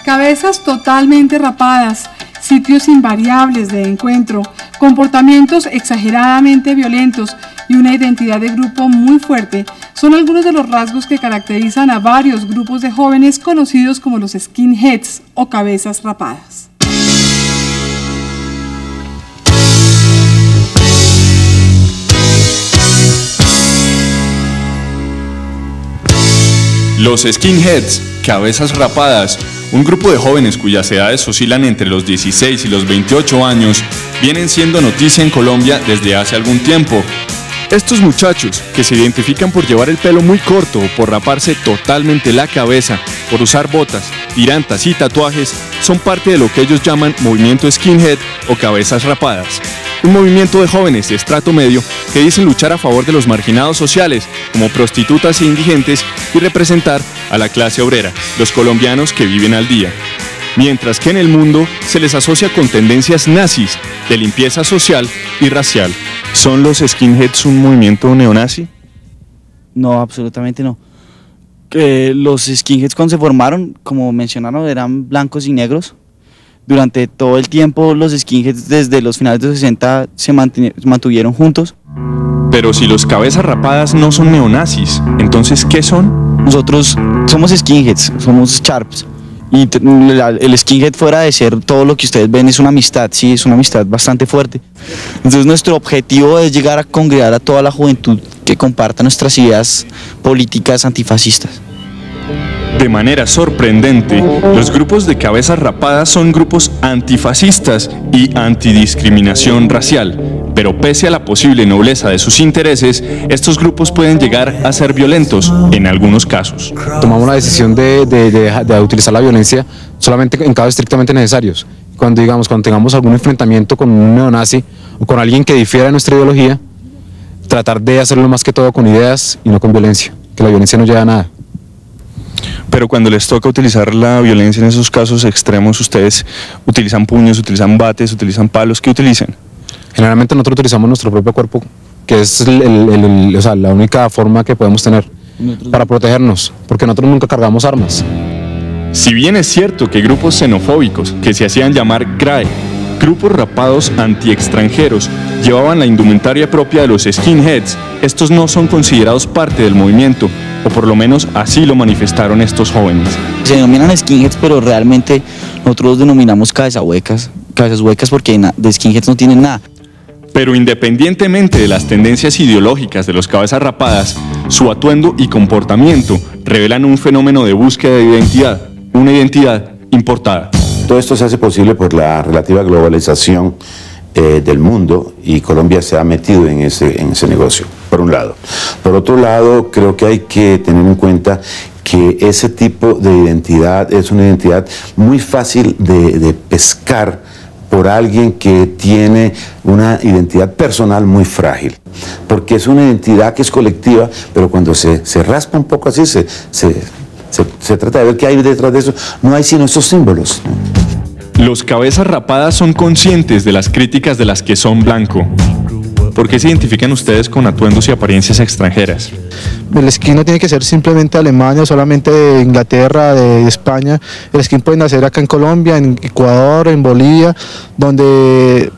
cabezas totalmente rapadas, sitios invariables de encuentro, comportamientos exageradamente violentos y una identidad de grupo muy fuerte son algunos de los rasgos que caracterizan a varios grupos de jóvenes conocidos como los skinheads o cabezas rapadas. Los skinheads, cabezas rapadas, un grupo de jóvenes cuyas edades oscilan entre los 16 y los 28 años, vienen siendo noticia en Colombia desde hace algún tiempo. Estos muchachos, que se identifican por llevar el pelo muy corto o por raparse totalmente la cabeza, por usar botas, tirantas y tatuajes, son parte de lo que ellos llaman movimiento skinhead o cabezas rapadas un movimiento de jóvenes de estrato medio que dicen luchar a favor de los marginados sociales, como prostitutas e indigentes, y representar a la clase obrera, los colombianos que viven al día. Mientras que en el mundo se les asocia con tendencias nazis, de limpieza social y racial. ¿Son los skinheads un movimiento neonazi? No, absolutamente no. los skinheads cuando se formaron, como mencionaron, eran blancos y negros durante todo el tiempo los skinheads desde los finales de los 60 se mantuvieron juntos. Pero si los cabezas rapadas no son neonazis, entonces ¿qué son? Nosotros somos skinheads, somos sharps. Y el skinhead fuera de ser todo lo que ustedes ven es una amistad, sí, es una amistad bastante fuerte. Entonces nuestro objetivo es llegar a congregar a toda la juventud que comparta nuestras ideas políticas antifascistas. De manera sorprendente, los grupos de cabezas rapadas son grupos antifascistas y antidiscriminación racial, pero pese a la posible nobleza de sus intereses, estos grupos pueden llegar a ser violentos en algunos casos. Tomamos la decisión de, utilizar la violencia solamente en casos estrictamente necesarios. Cuando digamos, cuando tengamos algún enfrentamiento con un neonazi o con alguien que difiera de nuestra ideología, tratar de hacerlo más que todo con ideas y no con violencia, que la violencia no lleva a nada. Pero cuando les toca utilizar la violencia en esos casos extremos, ustedes utilizan puños, utilizan bates, utilizan palos, ¿qué utilizan? Generalmente nosotros utilizamos nuestro propio cuerpo, que es la única forma que podemos tener para protegernos, porque nosotros nunca cargamos armas. Si bien es cierto que grupos xenofóbicos, que se hacían llamar CRAE, grupos rapados anti-extranjeros, llevaban la indumentaria propia de los skinheads, estos no son considerados parte del movimiento, o por lo menos así lo manifestaron estos jóvenes. Se denominan skinheads, pero realmente nosotros los denominamos cabezas huecas, cabezas huecas porque de skinheads no tienen nada. Pero independientemente de las tendencias ideológicas de los cabezas rapadas, su atuendo y comportamiento revelan un fenómeno de búsqueda de identidad, una identidad importada. Todo esto se hace posible por la relativa globalización eh, del mundo y Colombia se ha metido en ese, en ese negocio, por un lado. Por otro lado, creo que hay que tener en cuenta que ese tipo de identidad es una identidad muy fácil de, pescar por alguien que tiene una identidad personal muy frágil, porque es una identidad que es colectiva, pero cuando se, se raspa un poco así, se, se, se, trata de ver qué hay detrás de eso, no hay sino esos símbolos. Los cabezas rapadas son conscientes de las críticas de las que son blanco. ¿Por qué se identifican ustedes con atuendos y apariencias extranjeras? El skin no tiene que ser simplemente Alemania, solamente de Inglaterra, de España. El skin puede nacer acá en Colombia, en Ecuador, en Bolivia, donde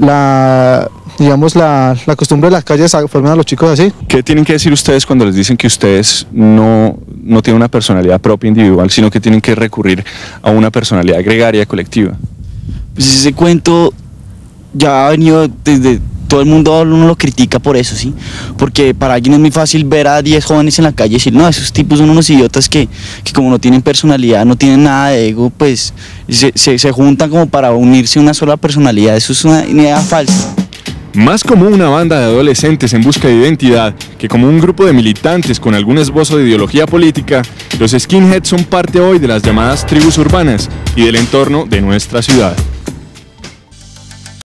la, digamos, la, la, costumbre de las calles forman a los chicos así. ¿Qué tienen que decir ustedes cuando les dicen que ustedes no, no tienen una personalidad propia individual, sino que tienen que recurrir a una personalidad gregaria colectiva? Pues ese cuento ya ha venido desde todo el mundo uno lo critica por eso, ¿sí? Porque para alguien es muy fácil ver a 10 jóvenes en la calle y decir, no, esos tipos son unos idiotas que, que como no tienen personalidad, no tienen nada de ego, pues se, se, se juntan como para unirse a una sola personalidad. Eso es una idea falsa. Más como una banda de adolescentes en busca de identidad que como un grupo de militantes con algún esbozo de ideología política, los skinheads son parte hoy de las llamadas tribus urbanas y del entorno de nuestra ciudad.